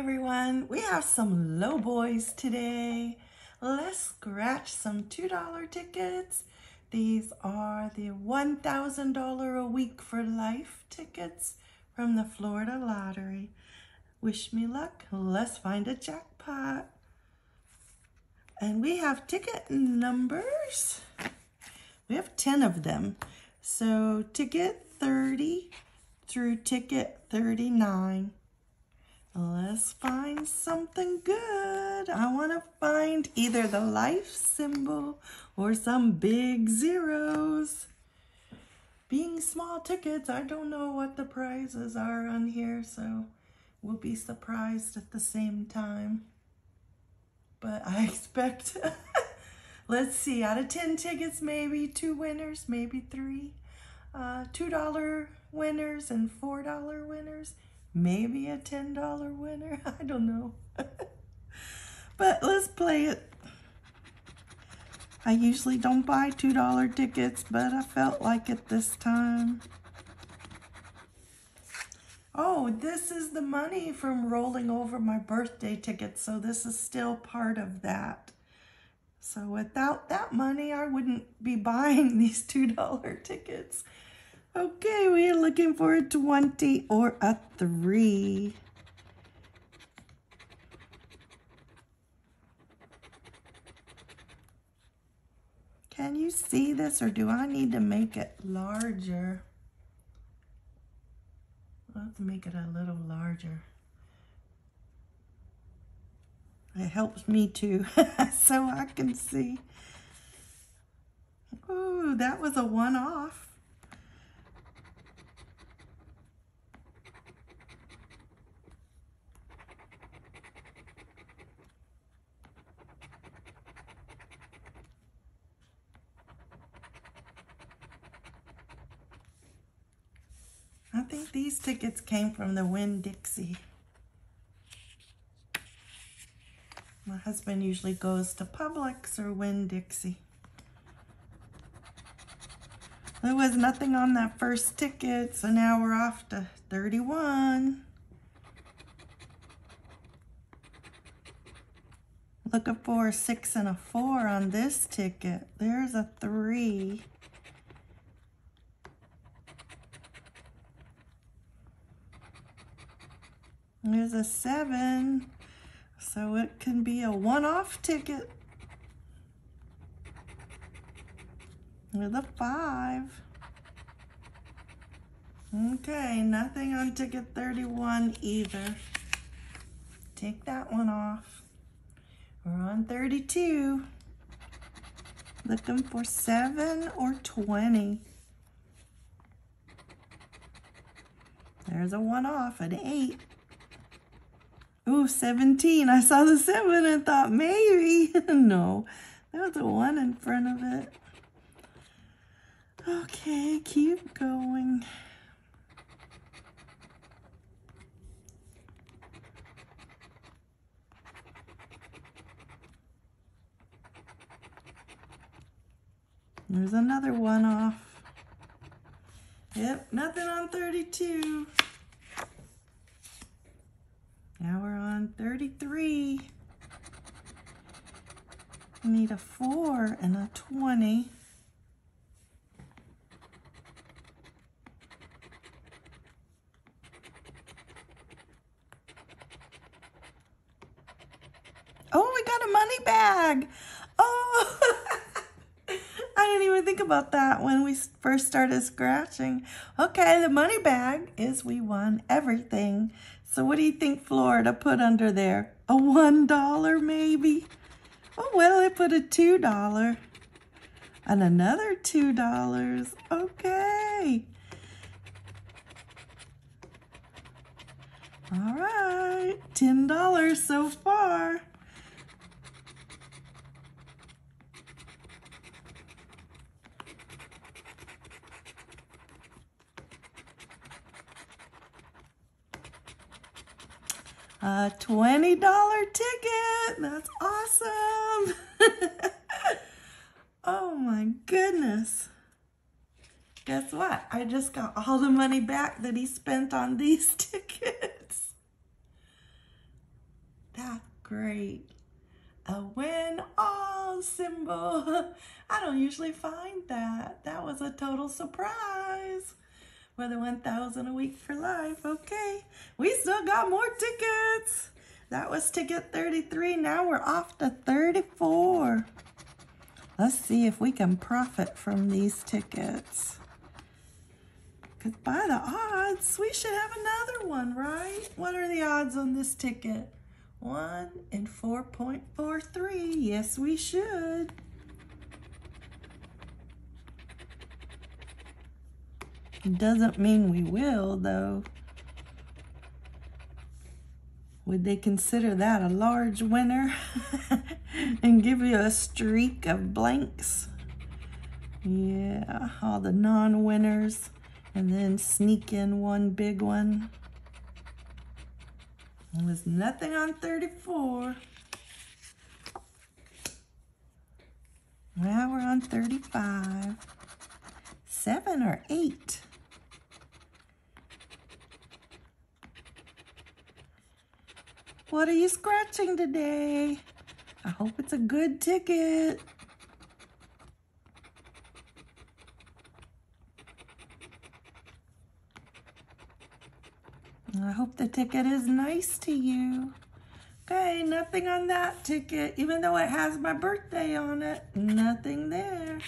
Everyone, we have some low boys today. Let's scratch some $2 tickets. These are the $1,000 a week for life tickets from the Florida Lottery. Wish me luck, let's find a jackpot. And we have ticket numbers. We have 10 of them. So ticket 30 through ticket 39. Let's find something good. I want to find either the life symbol or some big zeros. Being small tickets, I don't know what the prizes are on here, so we'll be surprised at the same time. But I expect, let's see, out of 10 tickets, maybe two winners, maybe three. Uh, $2 winners and $4 winners maybe a $10 winner. I don't know. but let's play it. I usually don't buy $2 tickets, but I felt like it this time. Oh, this is the money from rolling over my birthday ticket, so this is still part of that. So without that money, I wouldn't be buying these $2 tickets. Okay, we are looking for a 20 or a 3. Can you see this or do I need to make it larger? I'll have to make it a little larger. It helps me too, so I can see. Ooh, that was a one off. I think these tickets came from the Winn-Dixie. My husband usually goes to Publix or Winn-Dixie. There was nothing on that first ticket, so now we're off to 31. Looking for a six and a four on this ticket. There's a three. There's a seven. So it can be a one-off ticket. With a five. Okay, nothing on ticket 31 either. Take that one off. We're on 32. Looking for 7 or 20. There's a 1 off at 8. Ooh, 17. I saw the 7 and thought maybe. no, there was a 1 in front of it. Okay, keep going. There's another one off. Yep, nothing on 32. Now we're on 33. We need a 4 and a 20. Oh, we got a money bag. Oh, I didn't even think about that when we first started scratching. Okay, the money bag is we won everything. So what do you think Florida put under there? A $1 maybe? Oh, well, they put a $2 and another $2. Okay. All right, $10 so far. A $20 ticket. That's awesome. oh my goodness. Guess what? I just got all the money back that he spent on these tickets. That's great? A win all symbol. I don't usually find that. That was a total surprise. For the 1000 a week for life. Okay, we still got more tickets. That was ticket 33. Now we're off to 34. Let's see if we can profit from these tickets. Because by the odds, we should have another one, right? What are the odds on this ticket? 1 in 4.43. Yes, we should. Doesn't mean we will, though. Would they consider that a large winner and give you a streak of blanks? Yeah, all the non-winners and then sneak in one big one. There was nothing on 34. Now we're on 35. Seven or eight. What are you scratching today? I hope it's a good ticket. I hope the ticket is nice to you. Okay, nothing on that ticket, even though it has my birthday on it. Nothing there.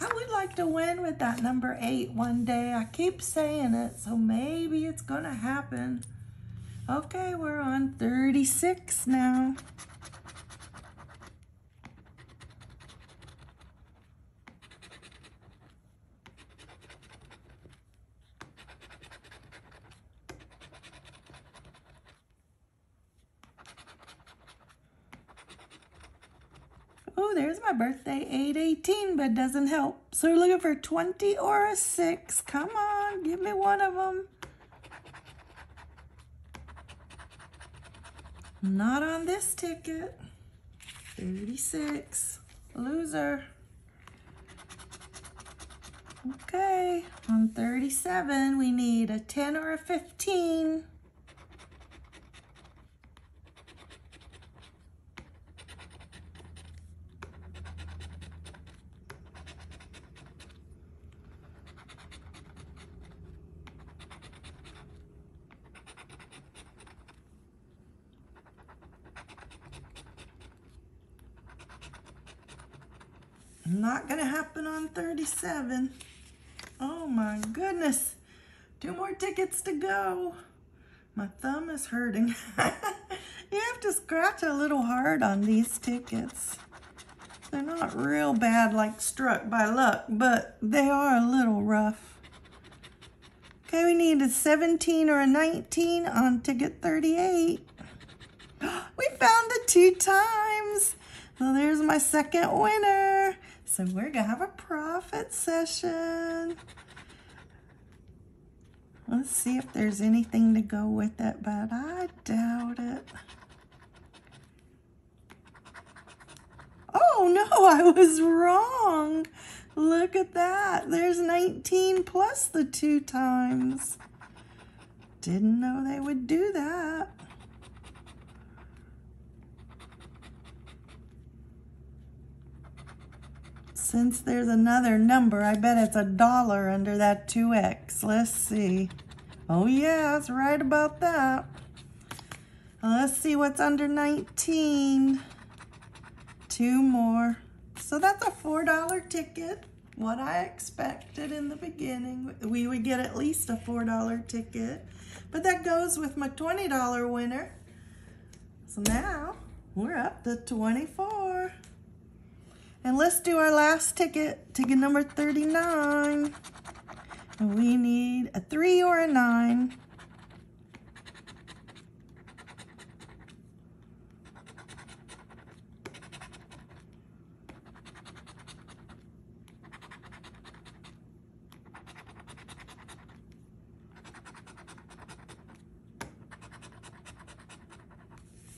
I would like to win with that number eight one day. I keep saying it, so maybe it's going to happen. Okay, we're on 36 now. Oh, there's my birthday, 818, but doesn't help. So we're looking for 20 or a 6. Come on, give me one of them. Not on this ticket. 36. Loser. Okay, on 37, we need a 10 or a 15. Not gonna happen on 37. Oh my goodness. Two more tickets to go. My thumb is hurting. you have to scratch a little hard on these tickets. They're not real bad like struck by luck, but they are a little rough. Okay, we need a 17 or a 19 on ticket 38. We found the two times. Well, there's my second winner. So we're to have a profit session. Let's see if there's anything to go with it, but I doubt it. Oh, no, I was wrong. Look at that. There's 19 plus the two times. Didn't know they would do that. Since there's another number, I bet it's a dollar under that 2x. Let's see. Oh yeah, it's right about that. Uh, let's see what's under 19. Two more. So that's a $4 ticket. What I expected in the beginning. We would get at least a $4 ticket. But that goes with my $20 winner. So now we're up to 24. And let's do our last ticket, ticket number 39. And we need a three or a nine.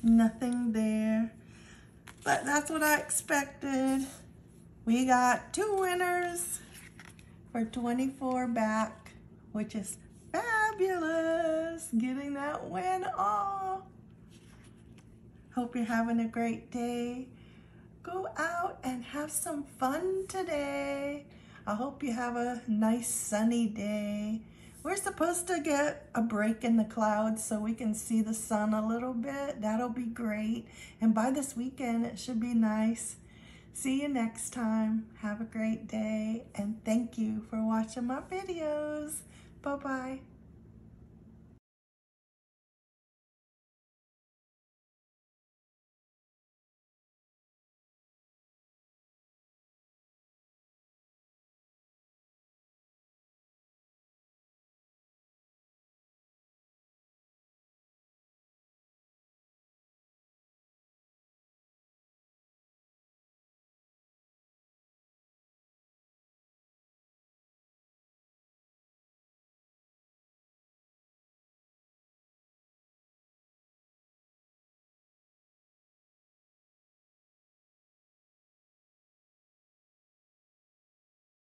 Nothing there. But that's what I expected. We got two winners for 24 back, which is fabulous. Getting that win all. Hope you're having a great day. Go out and have some fun today. I hope you have a nice sunny day. We're supposed to get a break in the clouds so we can see the sun a little bit. That'll be great. And by this weekend, it should be nice. See you next time. Have a great day. And thank you for watching my videos. Bye-bye.